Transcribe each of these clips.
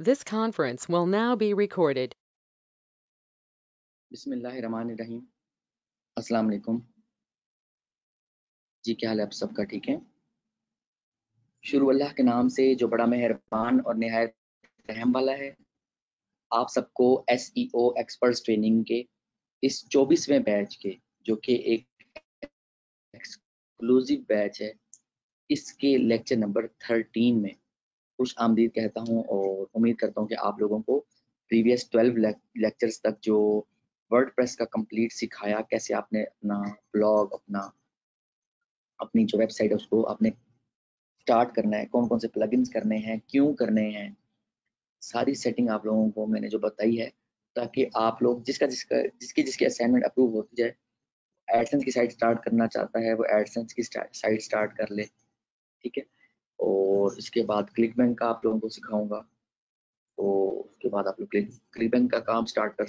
This conference will now be recorded. बिस्मिल्लाहिर्रहमानिर्रहीम। अस्सलाम वालेकुम जी, क्या हाल है? आप सबका ठीक है? शुरू अल्लाह के नाम से जो बड़ा मेहरबान और नहायत रहम वाला है, आप सबको S E O experts training के इस चौबीसवें बैच के, जो कि एक एक्सक्लूसिव बैच है, इसके लेक्चर नंबर थर्टीन में। खुश आमदीद कहता हूँ और उम्मीद करता हूँ कि आप लोगों को प्रीवियस ट्वेल्व लेक्चर्स तक जो वर्ड प्रेस का कंप्लीट सिखाया, कैसे आपने अपना ब्लॉग अपना, अपनी जो वेबसाइट है उसको आपने स्टार्ट करना है कौन कौन से प्लगइन्स करने हैं, क्यों करने हैं, सारी सेटिंग आप लोगों को मैंने जो बताई है, ताकि आप लोग जिसका जिसका, जिसकी जिसकी असाइनमेंट अप्रूव होती जाए एडसेंस की साइट स्टार्ट करना चाहता है, वो एडसेंस की साइट स्टार्ट कर ले, ठीक है? और इसके बाद क्लिक बैंक का आप लोगों को सिखाऊँगा। तो उसके बाद आप लोग क्लिक क्लिक बैंक का काम स्टार्ट कर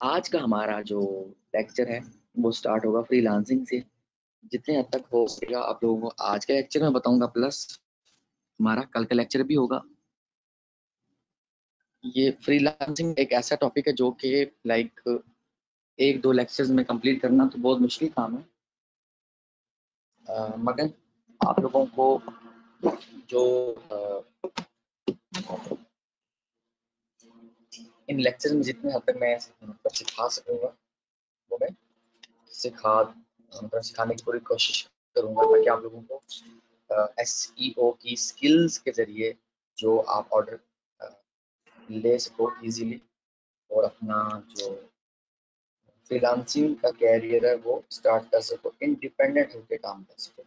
आज का हमारा जो लेक्चर है, वो स्टार्ट होगा फ्रीलांसिंग से। जितने हद तक हो सकेगा आप लोगों को आज के लेक्चर में बताऊँगा प्लस हमारा कल का लेक्चर भी होगा। ये फ्रीलांसिंग एक ऐसा टॉपिक है जो कि लाइक एक दो लेक्चर्स में कंप्लीट करना तो बहुत मुश्किल काम है। आ, मगर आप लोगों को जो आ, इन लेक्चर में जितने हद तक मैं सिखा सकूँगा वो मैं सिखा मतलब सिखाने की पूरी कोशिश करूँगा ताकि आप लोगों को एस ई ओ की स्किल्स के ज़रिए जो आप ऑर्डर ले सको इजीली और अपना जो फ्रीलांसिंग का कैरियर है वो स्टार्ट कर सको इंडिपेंडेंट होकर काम कर सको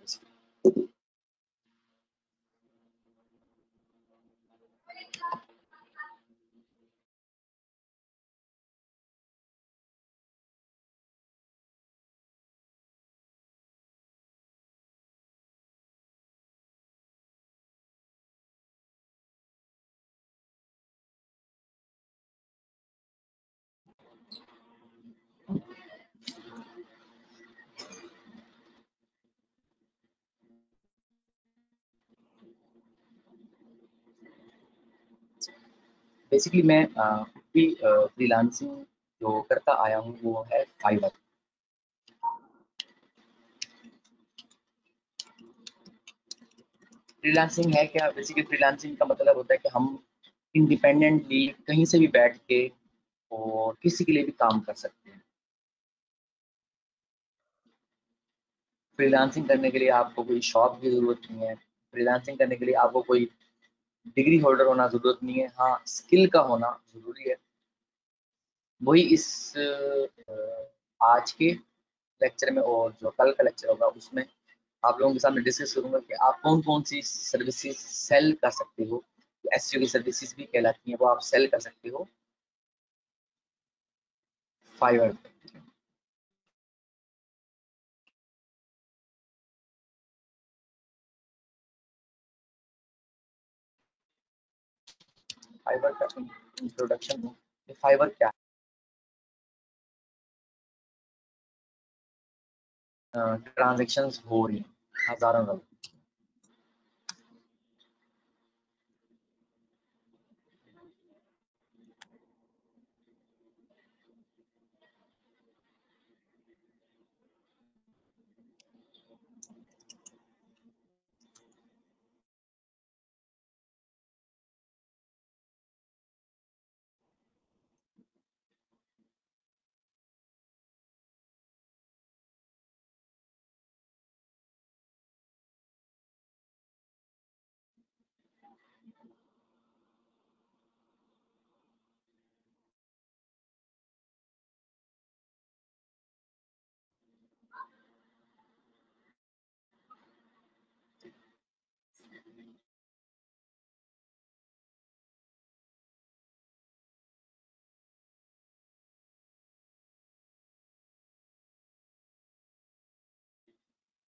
बेसिकली मैं भी फ्रीलांसिंग जो करता आया हूँ, वो है फाइवर फ्रीलांसिंग है क्या? बेसिकली फ्रीलांसिंग का मतलब होता है कि हम इंडिपेंडेंटली कहीं से भी बैठ के और किसी के लिए भी काम कर सकते हैं। फ्रीलांसिंग करने के लिए आपको कोई शॉप की ज़रूरत नहीं है। फ्रीलांसिंग करने के लिए आपको कोई डिग्री होल्डर होना ज़रूरत नहीं है। हाँ स्किल का होना ज़रूरी है। वही इस आज के लेक्चर में और जो कल का लेक्चर होगा, उसमें आप लोगों के सामने डिस्कस करूँगा कि आप कौन कौन सी सर्विसेज़ सेल कर सकते हो। एस की सर्विसेज़ भी कहलाती हैं, वो आप सेल कर सकते हो। फाइवर फाइबर का इंट्रोडक्शन हो फाइबर क्या है? ट्रांजेक्शन हो रही हज़ारों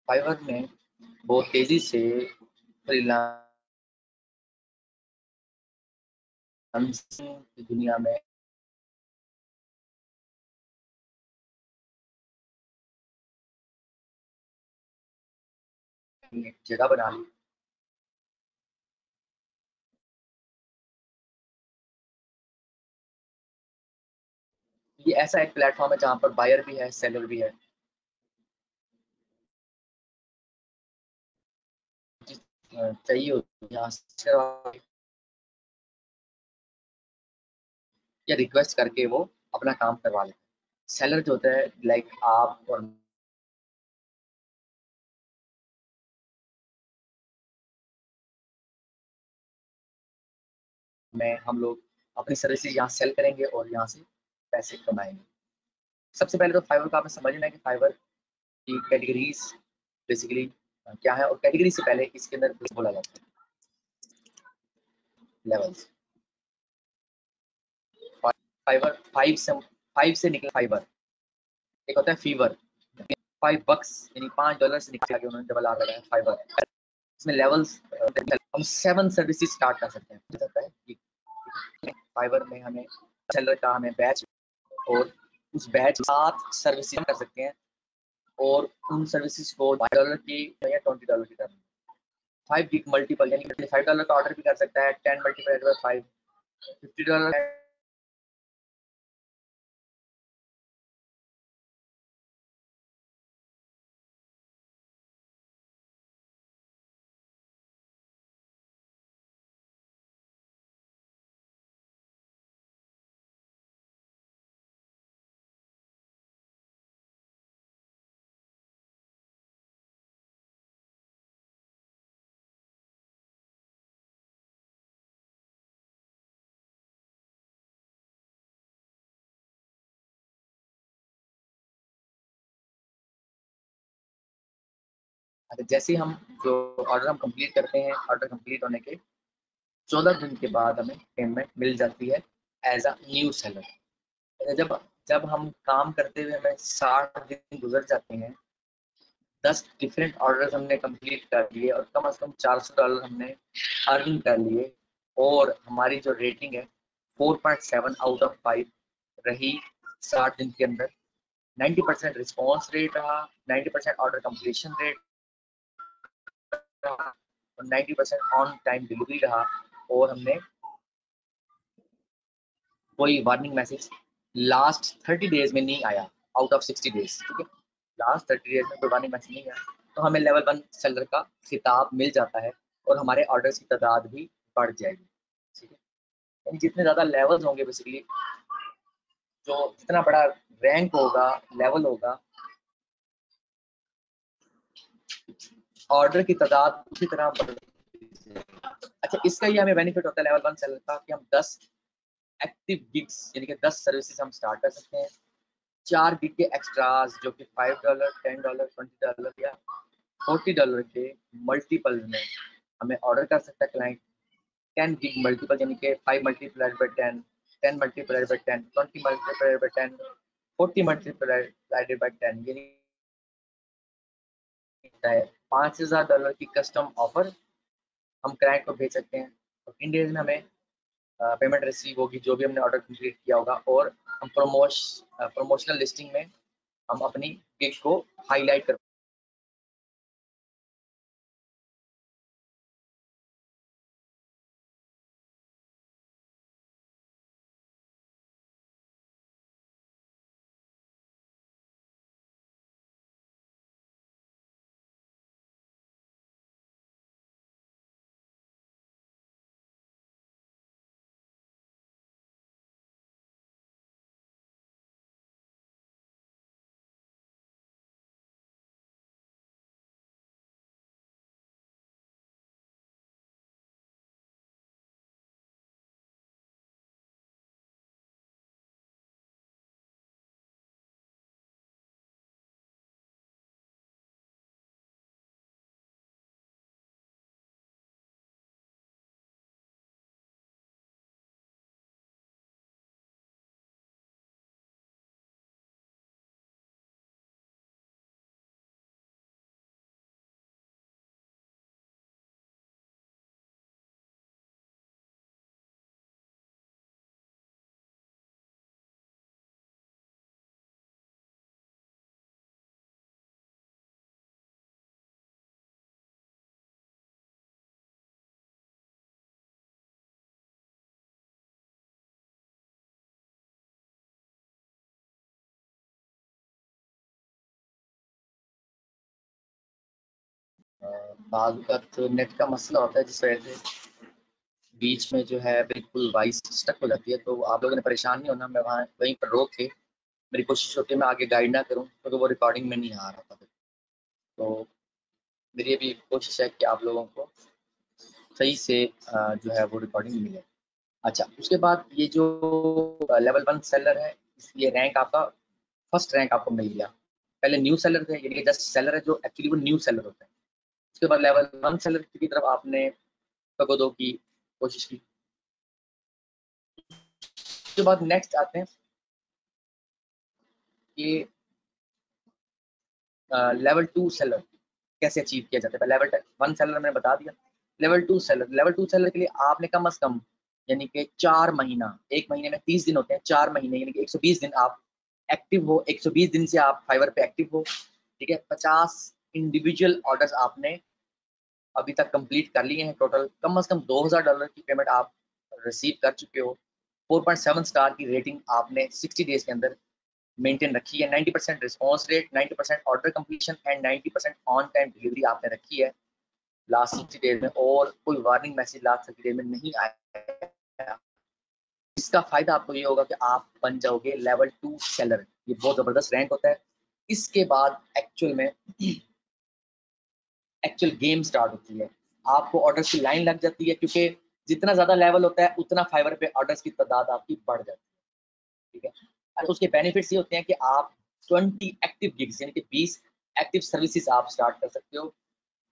फाइबर में बहुत तेज़ी से की दुनिया में जगह बना ली ये ऐसा एक प्लेटफॉर्म है जहाँ पर बायर भी है सेलर भी है। चाहिए या रिक्वेस्ट करके वो अपना काम करवा लेते हैं सेलर जो होता है लाइक आप और मैं, हम लोग अपनी सर्विसेज़ यहाँ सेल करेंगे और यहाँ से पैसे कमाएँगे सबसे पहले तो फाइवर का आपने समझना है कि फाइवर की कैटेगरीज बेसिकली क्या है और कैटेगरी से पहले इसके अंदर कुछ बोला जाता है। लेवल्स फाइवर फाइव से फाइव से निकला फाइवर एक होता है फीवर फाइव बक्स यानी पाँच डॉलर से निकल उन्होंने डबल आर लगाया फाइवर इसमें लेवल्स हम सेवन सर्विसेज़ स्टार्ट कर सकते हैं। फाइवर में हमें सेलर का हमें बैच और उस बैच सात सर्विसेज़ कर सकते हैं। और उन सर्विसेज़ को डॉलर की या ट्वेंटी डॉलर की तरफ़ फाइव गिग मल्टीपल यानी फाइव डॉलर का ऑर्डर भी कर सकता है ten multiple five fifty dollar अच्छा जैसे हम जो ऑर्डर हम कंप्लीट करते हैं ऑर्डर कंप्लीट होने के चौदह दिन के बाद हमें पेमेंट मिल जाती है एज अ न्यू सेलर जब जब हम काम करते हुए हमें साठ दिन गुजर जाते हैं, दस डिफरेंट ऑर्डर हमने कंप्लीट कर लिए और कम अज कम चार सौ डॉलर हमने अर्न कर लिए और हमारी जो रेटिंग है four point seven out of five रही साठ दिन के अंदर। नाइन्टी परसेंट रिस्पॉन्स रेट रहा ninety percent order completion rate और ninety percent on time delivery रहा और हमने कोई warning message last thirty days में नहीं आया आउट ऑफ़ सिक्सटी डेज़ ठीक है? लास्ट थर्टी डेज़ में कोई वार्निंग मैसेज नहीं आया तो हमें लेवल वन सेलर का खिताब मिल जाता है और हमारे ऑर्डर्स की तादाद भी बढ़ जाएगी, ठीक है? जितने ज़्यादा लेवल्स होंगे बेसिकली जो जितना बड़ा रैंक होगा लेवल होगा ऑर्डर की तादाद उसी तरह अच्छा इसका ही हमें बेनिफिट होता है लेवल वन सेलर का कि हम 10 एक्टिव गिग्स यानी कि 10 सर्विसेज़ हम स्टार्ट कर सकते हैं। चार गिग के एक्स्ट्राज जो कि five dollar ten dollar twenty dollar या फोर्टी डॉलर के मल्टीपल में हमें ऑर्डर कर सकता है क्लाइंट टेन गिग मल्टीपल यानी कि five multiplied by ten ten multiplied by ten twenty multiplied by ten forty multiplied by ten यानी पाँच हज़ार डॉलर की कस्टम ऑफ़र हम क्लाइंट को भेज सकते हैं। और इन डेज़ में हमें पेमेंट रिसीव होगी, जो भी हमने ऑर्डर कंप्लीट किया होगा। और हम प्रमोश प्रमोशनल लिस्टिंग में हम अपनी गिग को हाईलाइट कर बाद का तो नेट का मसला होता है, जिस वजह से बीच में जो है बिल्कुल वाइस स्टक हो जाती है। तो आप लोगों ने परेशान नहीं होना, मैं वहाँ वहीं पर रोक। के मेरी कोशिश होती है मैं आगे गाइड ना करूँ, क्योंकि तो वो रिकॉर्डिंग में नहीं आ रहा था। तो मेरी अभी कोशिश है कि आप लोगों को सही से जो है वो रिकॉर्डिंग मिले। अच्छा उसके बाद ये जो लेवल वन सेलर है ये रैंक आपका फ़र्स्ट रैंक आपको मिल गया। पहले न्यू सेलर थे जस्ट सेलर है जो एक्चुअली वो न्यू सेलर होता है। उसके बाद लेवल वन सेलर की तरफ़ आपने दो की कोशिश की। उसके बाद नेक्स्ट आते हैं कि लेवल टू सेलर कैसे अचीव किया जाता है। लेवल वन सेलर मैंने बता दिया। Level two seller level two seller के लिए आपने कम अज कम, यानी कि चार महीना, एक महीने में तीस दिन होते हैं, चार महीने, यानी कि 120 दिन आप एक्टिव हो 120 दिन से आप फाइवर पे एक्टिव हो, ठीक है? 50 इंडिविजुअल ऑर्डर्स आपने अभी तक कंप्लीट कर लिए हैं टोटल कम अज कम 2000 डॉलर की पेमेंट आप रिसीव कर चुके हो। 4.7 स्टार की रेटिंग आपने 60 डेज़ के अंदर मेंटेन रखी है। 90 percent response rate 90 percent order completion and 90 percent on time delivery आपने रखी है लास्ट सिक्सटी डेज़ में। और कोई warning message last sixty days में नहीं आया इसका फ़ायदा आपको ये होगा कि आप बन जाओगे लेवल टू सेलर ये बहुत ज़बरदस्त रैंक होता है। इसके बाद एक्चुअल में एक्चुअल गेम स्टार्ट होती है। आपको ऑर्डर्स की लाइन लग जाती है क्योंकि जितना ज़्यादा लेवल होता है, उतना फाइवर पे ऑर्डर्स की तादाद आपकी बढ़ जाती है। ठीक है? और उसके बेनिफिट्स ये होते हैं कि आप 20 एक्टिव गिग्स यानी कि 20 एक्टिव सर्विसेज़ आप स्टार्ट कर सकते हो।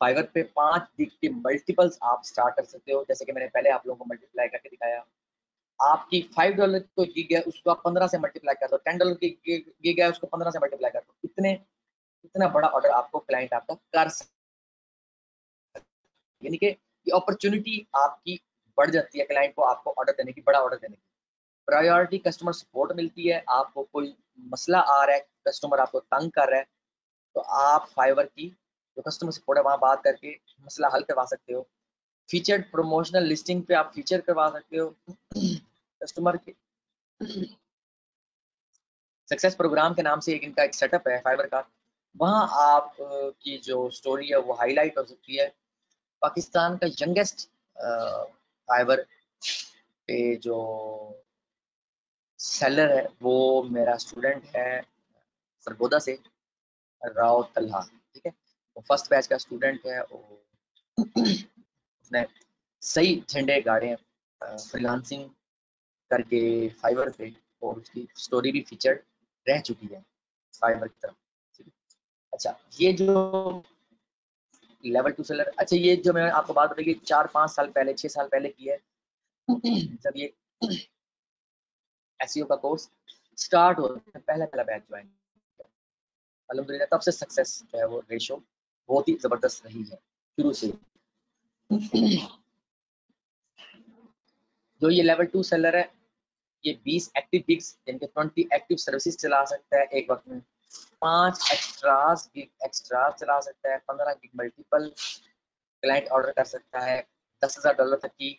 फाइवर पे पाँच गिग के मल्टीपल्स आप स्टार्ट कर सकते हो। जैसे कि मैंने पहले आप लोगों को मल्टीप्लाई करके दिखाया। आपकी फाइव डॉलर कोई गिग है, उसको आप पंद्रह से मल्टीप्लाई कर दो। टेन डॉलर की गिग है, उसको पंद्रह से मल्टीप्लाई कर दो। इतने, इतना बड़ा ऑर्डर आपको क्लाइंट आपका कर सकता यानी कि ये अपॉर्चुनिटी आपकी बढ़ जाती है क्लाइंट को आपको ऑर्डर देने की, बड़ा ऑर्डर देने की। प्रायोरिटी कस्टमर सपोर्ट मिलती है, आपको कोई मसला आ रहा है कस्टमर आपको तंग कर रहा है तो आप फाइवर की जो कस्टमर सपोर्ट है, वहाँ बात करके मसला हल करवा सकते हो। फीचर्ड प्रमोशनल लिस्टिंग पे आप फीचर करवा सकते हो। कस्टमर के सक्सेस प्रोग्राम के नाम से एक इनका एक सेटअप है फाइबर का। वहाँ आपकी जो स्टोरी है, वो हाईलाइट हो सकती है। पाकिस्तान का यंगेस्ट फाइबर पे जो सेलर है, वो मेरा स्टूडेंट है सरगोदा से, राव तल्हा ठीक है? वो फ़र्स्ट बैच का स्टूडेंट है उसने सही झंडे गाड़े फ्रीलांसिंग करके फाइबर पे और उसकी स्टोरी भी फीचर रह चुकी है, फाइबर की तरफ़ अच्छा ये जो लेवल टू सेलर अच्छा ये जो मैं आपको बात बताई चार, पाँच साल पहले, छह साल पहले की है, जब ये एस e का कोर्स स्टार्ट हो, पहला पहला बैच ज्वाइन अलहमदिल्ला तब से सक्सेस जो है वो रेशो बहुत ही ज़बरदस्त रही है, शुरू से जो ये लेवल टू सेलर है, ये 20 एक्टिव गिग्स यानी कि 20 एक्टिव सर्विसेज़ चला सकता है एक वक्त में। पाँच एक्स्ट्रास गिग एक्स्ट्रा चला सकता है, पंद्रह गिग मल्टीपल क्लाइंट ऑर्डर कर सकता है, दस हज़ार डॉलर तक की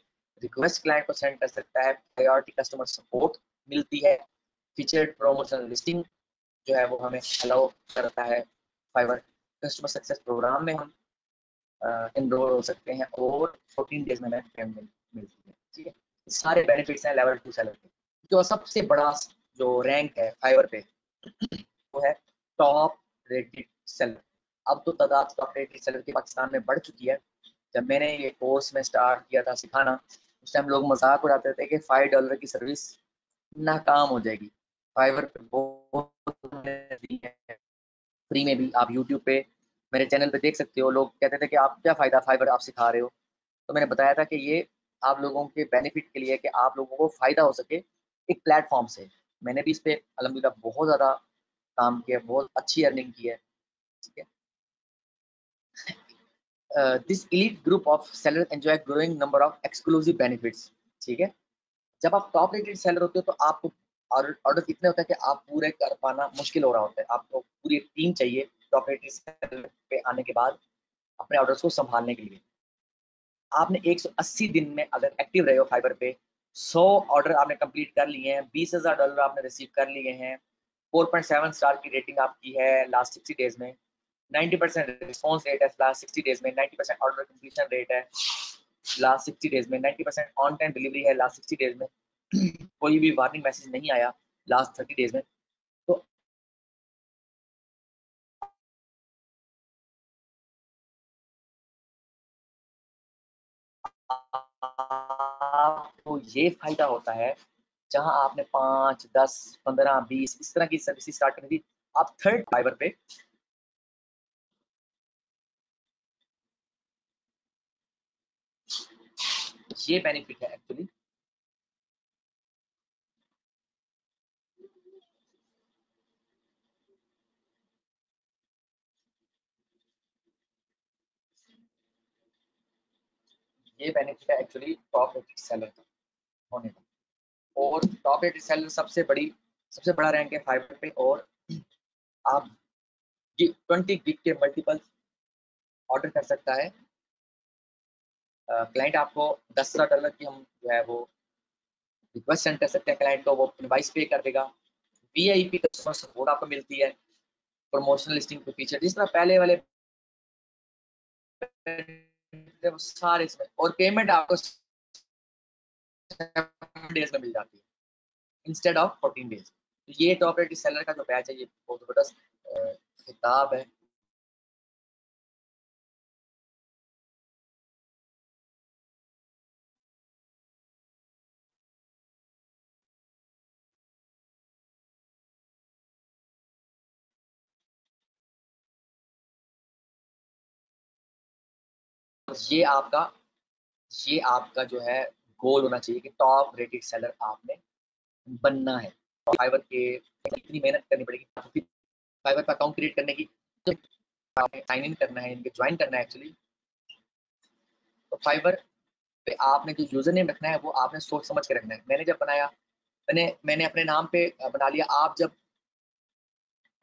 रिक्वेस्ट क्लाइंट को सेंड कर सकता है प्रायोरिटी कस्टमर सपोर्ट मिलती है फीचर प्रमोशनल लिस्टिंग जो है वो हमें अलाउ करता है फाइवर कस्टमर सक्सेस प्रोग्राम में हम इनरोल हो सकते हैं और 14 डेज़ में पेमेंट मिलती है, ठीक है? सारे बेनिफिट्स हैं लेवल टू सेलर के। जो सबसे बड़ा जो रैंक है फाइवर पे वो है टॉप रेटेड सेलर अब तो तादाद टॉप रेटेड सेलर की पाकिस्तान में बढ़ चुकी है। जब मैंने ये कोर्स में स्टार्ट किया था सिखाना, उस टाइम लोग मज़ाक उड़ाते थे कि फाइव डॉलर की सर्विस नाकाम हो जाएगी। फाइवर पे बहुत फ्री में भी आप यूट्यूब पे, मेरे चैनल पे देख सकते हो। लोग कहते थे कि आप क्या फ़ायदा फाइबर आप सिखा रहे हो? तो मैंने बताया था कि ये आप लोगों के बेनिफिट के लिए कि आप लोगों को फ़ायदा हो सके एक प्लेटफॉर्म से। मैंने भी इस पर अलहमदिल्ला बहुत ज़्यादा काम किया, बहुत अच्छी अर्निंग की है, ठीक है? This elite group of seller enjoy growing number of exclusive benefits ठीक है? जब आप टॉप रेटेड सेलर होते हो तो आपको ऑर्डर इतने होते हैं कि आप पूरे कर पाना मुश्किल हो रहा होता है। आपको पूरी टीम चाहिए टॉप रेटेड सेलर पे आने के बाद अपने ऑर्डर्स को संभालने के लिए। आपने 180 दिन में अगर एक्टिव रहे हो फाइबर पे 100 ऑर्डर आपने कंप्लीट कर लिए हैं, बीस हज़ार डॉलर आपने रिसीव कर लिए हैं 4.7 स्टार की रेटिंग आपकी है लास्ट सिक्सटी डेज़ में। 90 परसेंट रिस्पॉन्स रेट है लास्ट सिक्सटी डेज़ में। 90 परसेंट ऑर्डर कम्प्लीशन रेट है लास्ट सिक्सटी डेज़ में। 90 परसेंट ऑन टाइम डिलीवरी है लास्ट सिक्सटी डेज़ में। कोई भी वार्निंग मैसेज नहीं आया लास्ट थर्टी डेज़ में। तो आपको ये फ़ायदा होता है जहाँ आपने पाँच, दस, पंद्रह, बीस, इस तरह की सर्विस स्टार्ट करनी थी, आप थर्ड फाइबर पे ये बेनिफिट है एक्चुअली ये बेनिफिट है एक्चुअली टॉप रेटेड सेलर का, होने का और टॉप रेटेड सेलर सबसे बड़ी सबसे बड़ा रैंक है फाइवर पे और आप ट्वेंटी गिग के मल्टीपल ऑर्डर कर सकता है। क्लाइंट uh, आपको दस हज़ार डॉलर की हम जो है वो रिक्वेस्ट सेंड कर सकते हैं। क्लाइंट को वो इनवाइस पे कर देगा। V I P customer support आपको मिलती है। प्रमोशनल लिस्टिंग के फीचर जिस तरह पहले वाले सारे इसमें और पेमेंट आपको डेज़ में मिल जाती है। इंस्टेड ऑफ़ फोर्टीन डेज़ तो ये टॉप रेट सेलर का जो बैच है, ये बहुत ज़बरदस्त किताब है। ये आपका ये आपका जो है गोल होना चाहिए कि टॉप रेटेड सेलर आपने बनना है। फाइवर के इतनी मेहनत करनी पड़ेगी फाइवर का अकाउंट क्रिएट करने की साइन इन करना है, इनके ज्वाइन करना है एक्चुअली तो फाइवर पे आपने जो यूज़र नेम रखना है, वो आपने सोच समझ के रखना है। मैंने जब बनाया, मैंने मैंने अपने नाम पे बना लिया, आप जब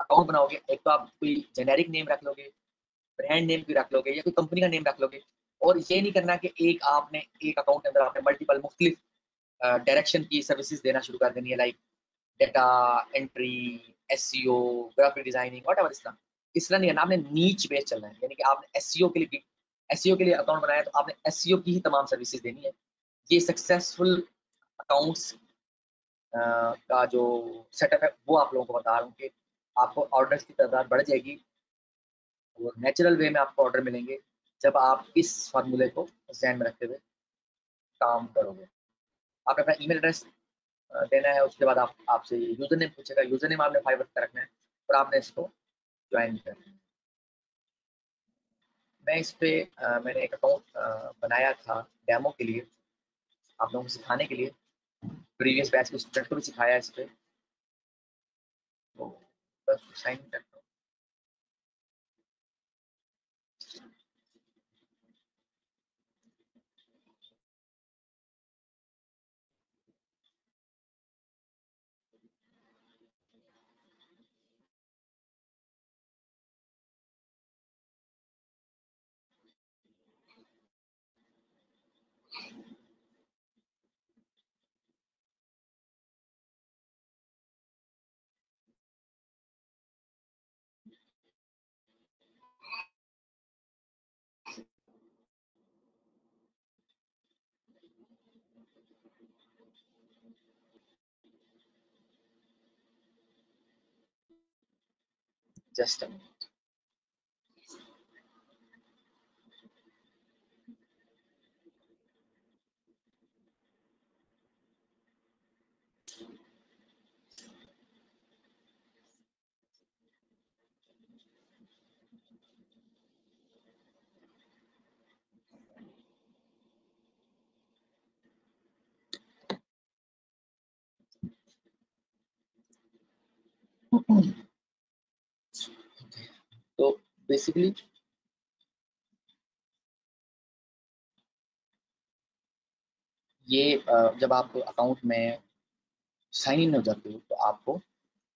अकाउंट बनाओगे, एक तो आप कोई जेनेरिक नेम रख लोगे ब्रांड नेम भी रख लोगे, या कोई कंपनी का नेम रख लोगे और ये नहीं करना कि एक आपने, एक अकाउंट के अंदर आपने मल्टीपल मुख्तलिफ़ डायरेक्शन की सर्विसेज़ देना शुरू कर देनी है like data entry as graphic designing whatever इस तरह। इस तरह नहीं करना, आपने नीच बेस चलना है। यानी कि आपने एस e के लिए एस e के लिए अकाउंट बनाया तो आपने एस e की ही तमाम सर्विसेज़ देनी है। ये सक्सेसफुल अकाउंट्स का जो सेटअप है, वो आप लोगों को बता रहा हूँ कि आपको ऑर्डर्स की तादाद बढ़ जाएगी। और नेचुरल वे में आपको ऑर्डर मिलेंगे। जब आप इस फार्मूले को जहन में रखते हुए काम करोगे। आप अपना ईमेल एड्रेस देना है उसके बाद आप आपसे यूज़र नेम पूछेगा यूज़र नेम आपने फाइव रखना है और आपने इसको ज्वाइन करना है। मैं इस पे आ, मैंने एक अकाउंट बनाया था डेमो के लिए आप लोगों को सिखाने के लिए। प्रीवियस बैच के स्टूडेंट को भी सिखाया इस पर तो बस साइन करता Just a minute. बेसिकली ये जब आप अकाउंट में साइन इन हो जाते हो तो आपको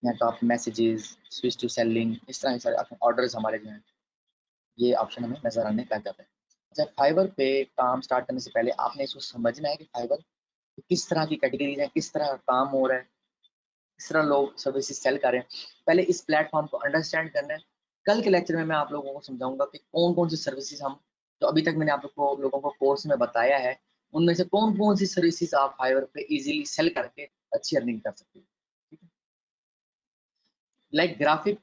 यहाँ तो आप मैसेजेस स्विच टू सेलिंग इस तरह के सारे ऑर्डर्स हमारे जो हैं, ये ऑप्शन हमें नज़र आने लग जाता है। अच्छा फाइबर पे काम स्टार्ट करने से पहले आपने इसको समझना है कि फाइबर किस तरह की कैटेगरीज हैं, किस तरह का काम हो रहा है, किस तरह लोग सर्विसेज़ सेल कर रहे हैं। पहले इस प्लेटफॉर्म को अंडरस्टैंड करना है कल के लेक्चर में मैं आप लोगों को समझाऊँगा कि कौन कौन सी सर्विसेज़ हम, जो अभी तक मैंने आप लोग को, लोगों को कोर्स में बताया है, उनमें से कौन कौन सी सर्विसेज़ आप फाइवर पे इजीली सेल करके अच्छी अर्निंग कर सकते हो, ठीक है? Like graphic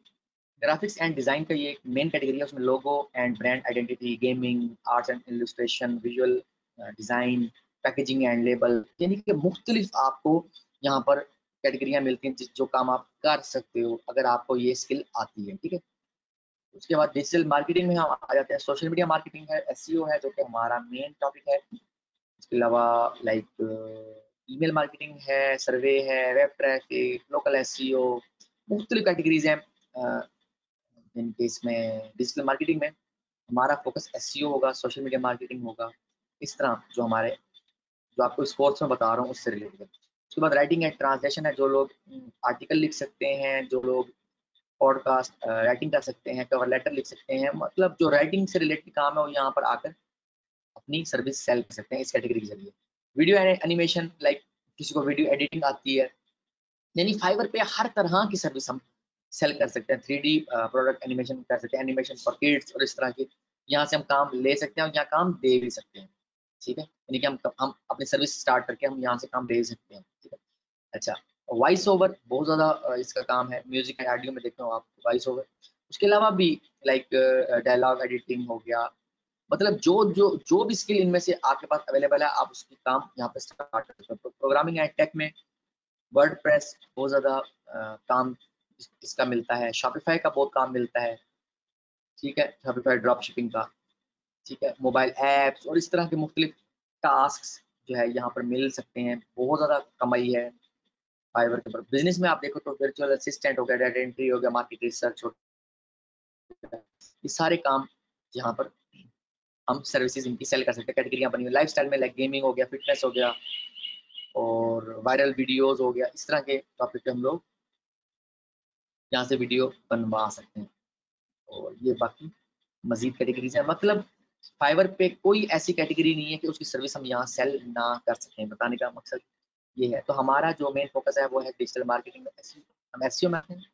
graphics and design का ये एक मेन कैटेगरी है, उसमें logo and brand identity gaming arts and illustration visual design packaging and label यानी कि मुख्तलिफ़ आपको यहाँ पर कैटेगरियाँ मिलती हैं जो काम आप कर सकते हो, अगर आपको ये स्किल आती है, ठीक है? उसके बाद डिजिटल मार्केटिंग में हम आ जाते हैं। सोशल मीडिया मार्केटिंग है एस e है, जो कि हमारा मेन टॉपिक है। इसके अलावा लाइक ईमेल मार्केटिंग है सर्वे है वेब ट्रैफ़िक लोकल एस मुख्तलिफ़ कैटेगरीज हैं जिनके इसमें डिजिटल मार्केटिंग में हमारा फोकस एस e होगा सोशल मीडिया मार्केटिंग होगा। इस तरह जो हमारे, जो आपको इस कोर्स में बता रहा हूँ, उससे रिलेटेड है। उसके बाद राइटिंग एंड ट्रांसलेशन है, जो लोग आर्टिकल लिख सकते हैं, जो लोग पॉडकास्ट राइटिंग कर सकते हैं कवर लेटर लिख सकते हैं मतलब जो राइटिंग से रिलेटेड काम है वो यहाँ पर आकर अपनी सर्विस सेल कर सकते हैं इस कैटेगरी के ज़रिए। वीडियो एनिमेशन लाइक किसी को वीडियो एडिटिंग आती है, यानी फाइवर पे हर तरह की सर्विस हम सेल कर सकते हैं थ्री प्रोडक्ट एनिमेशन कर सकते हैं एनिमेशन फॉर किड्स और इस तरह की यहाँ से हम काम ले सकते हैं और यहाँ काम दे भी सकते हैं, ठीक है? यानी कि हम हम अपनी सर्विस स्टार्ट करके हम यहाँ से काम दे सकते हैं, ठीक है? अच्छा वॉइस ओवर बहुत ज़्यादा इसका काम है। म्यूज़िक एंड ऑडियो में देखते हो आप वॉइस ओवर उसके अलावा भी लाइक डायलॉग एडिटिंग हो गया। मतलब जो जो जो भी स्किल इनमें से आपके पास अवेलेबल है, आप उसकी काम यहाँ पे स्टार्ट कर सकते हो। प्रोग्रामिंग एंड टेक में वर्ड प्रेस बहुत ज़्यादा काम इसका मिलता है। शॉपिफाई का बहुत काम मिलता है। ठीक है? शॉपिफाई ड्रॉप शिपिंग का। ठीक है? मोबाइल ऐप्स और इस तरह के मुख्तलिफ़ टास्क जो है यहाँ पर मिल सकते हैं। बहुत ज़्यादा कमाई है। फाइवर के ऊपर। बिज़नेस में आप देखो तो वर्चुअल असिस्टेंट हो गया डाटा एंट्री हो गया मार्केट रिसर्च हो ये सारे काम यहाँ पर हम सर्विसेज़ इनकी सेल कर सकते हैं। कैटेगरियाँ बनी हुई लाइफ स्टाइल में लाइक गेमिंग हो गया फिटनेस हो गया और वायरल वीडियोस हो गया। इस तरह के टॉपिक पे हम लोग यहाँ से वीडियो बनवा सकते हैं। और ये बाकी मजीद कैटेगरीज है। मतलब फाइवर पे कोई ऐसी कैटेगरी नहीं है कि उसकी सर्विस हम यहाँ सेल ना कर सकें। बताने का मकसद ये है। तो हमारा जो मेन फोकस है वो है डिजिटल मार्केटिंग में हम एस में आते हैं।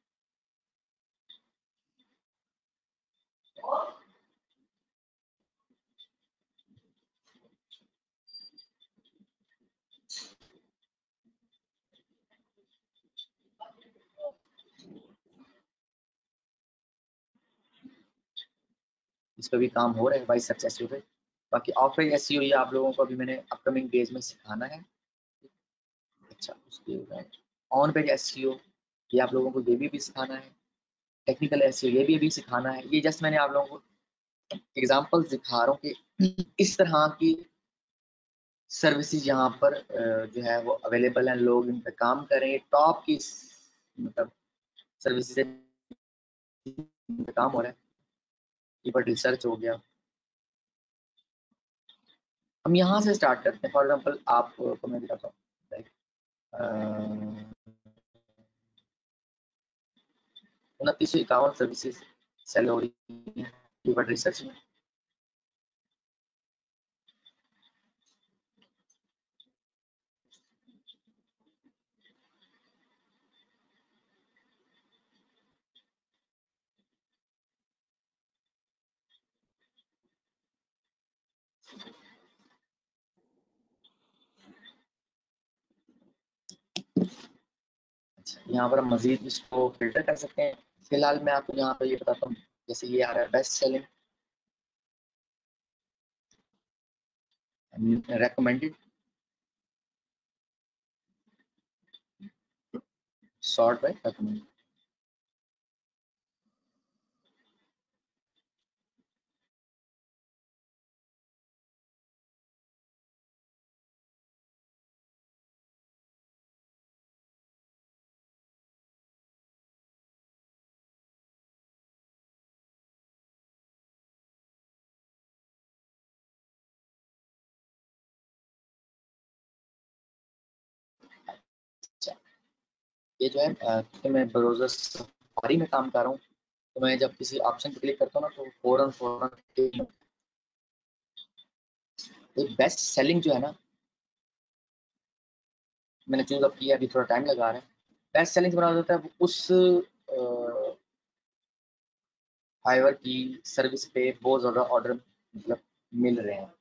इस पर भी काम हो रहा है सर्च एस पे बाकी ऑफलाइन एस ये आप लोगों को अभी मैंने अपकमिंग डेज़ में सिखाना है। अच्छा उसके बाद ऑन पेज एस ये आप लोगों को ये भी, भी सिखाना है। टेक्निकल एस ये भी अभी सिखाना है। ये जस्ट मैंने आप लोगों को एग्ज़ाम्पल दिखा रहा हूँ कि इस तरह की सर्विसेज़ यहाँ पर जो है वो अवेलेबल हैं लोग इन पर काम करें टॉप की मतलब सर्विसेज़ काम हो रहा है। कीवर्ड रिसर्च हो गया। हम यहाँ से स्टार्ट करते हैं। फॉर एग्ज़ाम्पल आपको मैं दिखाता हूँ। उनतीस सौ इक्यावन सर्विसेज़ सेल रही रिसर्च में यहाँ पर हम मजीद इसको फ़िल्टर कर सकते हैं। फ़िलहाल मैं आपको यहाँ पर ये बताता हूँ, जैसे ये आ रहा है best selling recommended sort by recommended ये जो है तो मैं ब्राउज़र सफारी में काम कर रहा हूँ तो मैं जब किसी ऑप्शन पर क्लिक करता हूँ ना तो फ़ौरन फ़ौरन तो बेस्ट सेलिंग जो है ना, मैंने चूज़ अप किया, अभी थोड़ा टाइम लगा रहा है। बेस्ट सेलिंग बना देता है उस फाइवर की सर्विस पे बहुत ज़्यादा ऑर्डर मतलब मिल रहे हैं।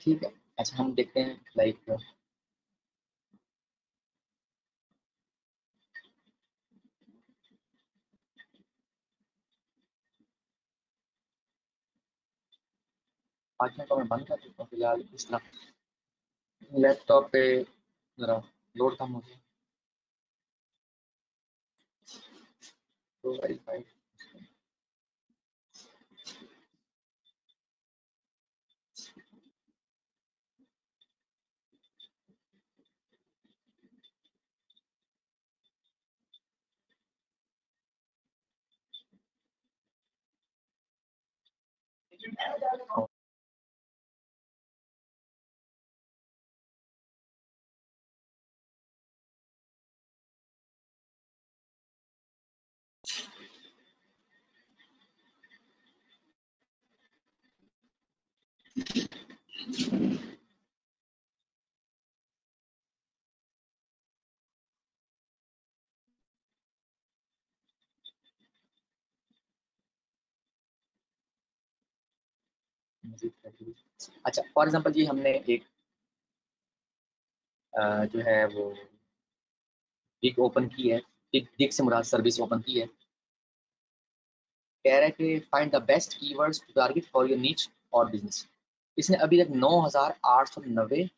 ठीक है अच्छा हम देखते हैं लाइक आज मैं तो मैं बंद कर देता हूँ फ़िलहाल, इस तरह। लैपटॉप पे ज़रा लोड कम हो गया। तो वेरीफाइड Oh. अच्छा फॉर एग्जांपल जी हमने एक जो है वो गिग ओपन की है गिग से मुराद सर्विस ओपन की है। कह रहा कि find the best keywords to target for your niche और बिज़नेस इसने अभी तक नौ हज़ार आठ सौ नब्बे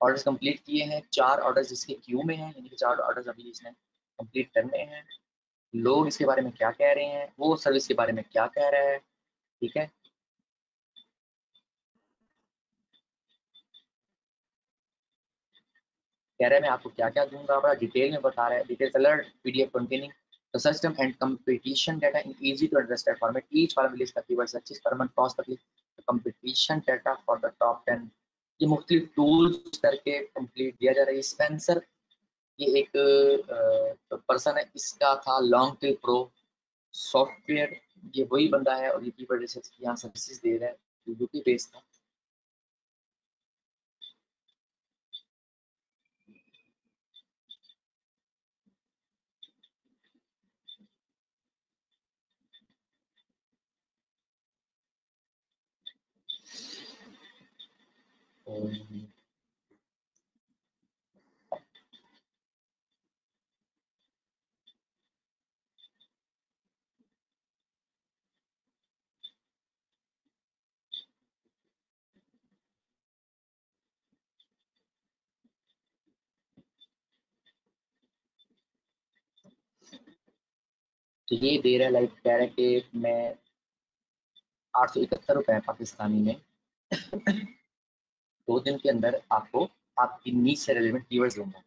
ऑर्डर्स कंप्लीट किए हैं, चार ऑर्डर्स जिसके क्यू में हैं, यानी कि चार ऑर्डर्स अभी इसने कंप्लीट करने हैं। लोग इसके बारे में क्या कह रहे हैं, वो सर्विस के बारे में क्या कह रहा है, ठीक है? कह रहा है, मैं आपको क्या क्या दूँगा? बड़ा डिटेल में बता रहा है। Detail colour PDF containing the system and competition data in easy to understand format. Each column lists the keywords such as permanent cost the competition data for the top 10. ये मुख्तलिफ़ टूल्स करके complete दिया जा रहा है। Spencer ये एक person है, इसका था लॉन्ग टेल प्रो सॉफ्टवेयर ये वही बंदा है और ये कीवर्ड रिसर्च यहाँ सर्विसेज़ दे रहा है यूपी बेस्ड था। तो ये दे रहा लाइक कह रहा है कि मैं आठ सौ इकहत्तर रुपये पाकिस्तानी में। दो दिन के अंदर आपको आपकी नीच से रेलिवेंट कीवर्ड्स दूँगा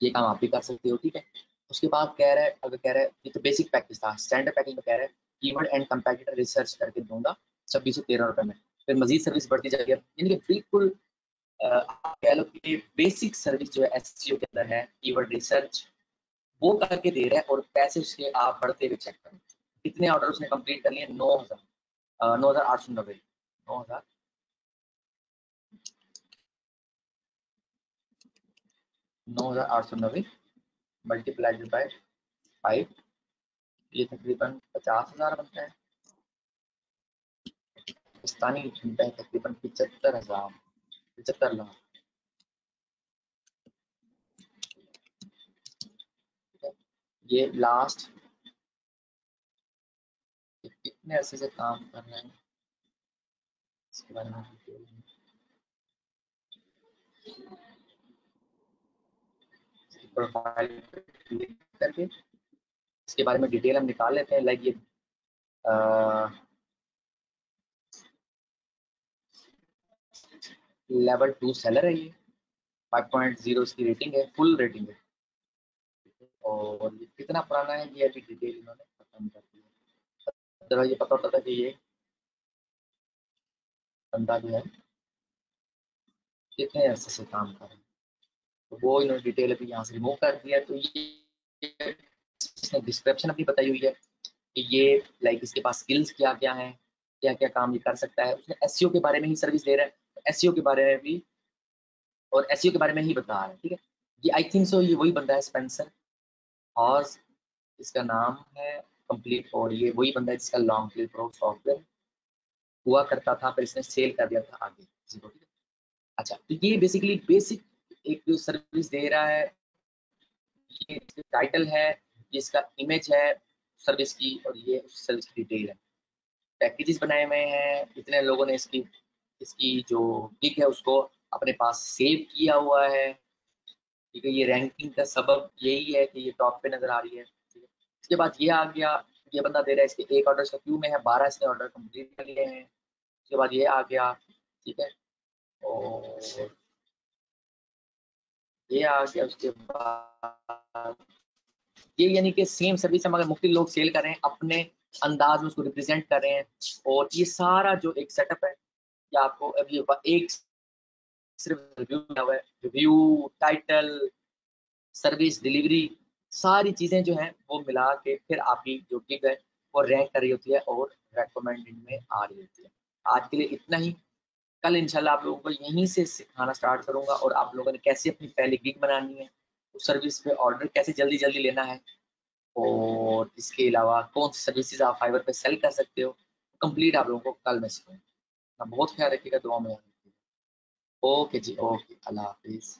ये काम आप भी कर सकते हो, ठीक है? उसके बाद कह रहा है, अगर कह रहा है, ये तो बेसिक पैकेज था स्टैंडर्ड पैकेज में कह रहा है कीवर्ड एंड कंपेटिटर रिसर्च करके दूँगा छब्बीस सौ तेरह रुपये में। फिर मजीद सर्विस बढ़ती जाएगी यानी कि बिल्कुल कह लो कि बेसिक सर्विस जो है एस के अंदर है कीवर्ड रिसर्च वो करके दे रहा है और पैसे उसके आप बढ़ते हुए चेक करें। कितने ऑर्डर उसने कंप्लीट कर लिए? नौ हज़ार। नौ हज़ार आठ सौ नब्बे। नौ हज़ार मल्टीप्लाइड बाय फाइव ये तकरीबन पचास हज़ार बनता है। पाकिस्तानी बनता है तकरीबन पिचहत्तर हज़ार, पिचहत्तर लाख। ये लास्ट कितने अरसे से काम कर रहे हैं? इसके बारे में प्रोफ़ाइल करके इसके बारे में डिटेल हम निकाल लेते हैं लाइक ये लेवल टू सेलर है ये 5.0 इसकी रेटिंग है फुल रेटिंग है। और ये कितना पुराना है, ये अभी डिटेल इन्होंने काम करती है जरा ये पता होता था कि ये बंदा जो है, कितने अरसे से काम कर रहा है। तो वो इन्होंने डिटेल अभी यहाँ से रिमूव कर दिया तो ये इसने डिस्क्रिप्शन अभी बताई हुई है कि ये लाइक इसके पास स्किल्स क्या क्या हैं, क्या क्या काम ये कर सकता है। उसने एस के बारे में ही सर्विस दे रहा है। एस के बारे में भी और एस के बारे में ही बता रहा है, ठीक है? ये आई थिंक सो ये वही बंदा है स्पेंसर और इसका नाम है कंप्लीट और ये वही बंदा है जिसका लॉन्ग प्ले प्रो सॉफ्टवेयर हुआ करता था, फिर इसने सेल कर दिया था आगे। ठीक है? अच्छा तो ये बेसिकली बेसिक एक जो सर्विस दे रहा है, ये टाइटल है ये इसका इमेज है सर्विस की और ये उस सर्विस की डिटेल है। पैकेजेस बनाए हुए हैं, इतने लोगों ने इसकी इसकी जो गिग है उसको अपने पास सेव किया हुआ है। ठीक है, ये रैंकिंग का सबब यही है कि ये टॉप पे नज़र आ रही है। ठीक है, इसके बाद ये आ गया, ये बंदा दे रहा है इसके एक ऑर्डर का क्यू में है, बारह इसने ऑर्डर कंप्लीट कर लिए हैं। उसके बाद ये आ गया, ठीक है, और ये आ गया उसके बाद। ये यानी कि सेम सर्विस हम अगर मुख्तलिफ़ लोग सेल कर रहे हैं, अपने अंदाज में उसको रिप्रेजेंट कर रहे हैं, और ये सारा जो एक सेटअप है, ये आपको अभी एक सिर्फ़ रिव्यू है। रिव्यू टाइटल सर्विस डिलीवरी सारी चीज़ें जो हैं, वो मिला के फिर आपकी जो गिग है, वो रैंक कर रही होती है और रेकमेंडेड में आ रही होती है। आज के लिए इतना ही। कल इंशाल्लाह आप लोगों को यहीं से सिखाना स्टार्ट करूँगा और आप लोगों ने कैसे अपनी पहली गिग बनानी है, उस सर्विस पे ऑर्डर कैसे जल्दी जल्दी लेना है और इसके अलावा कौन सी सर्विसेज़ आप फाइबर पे सेल कर सकते हो कंप्लीट आप लोगों को कल मैं सिखाऊँगा। बहुत ख्याल रखिएगा, दुआ में ओके जी, ओके, अल्लाह हाफिज़।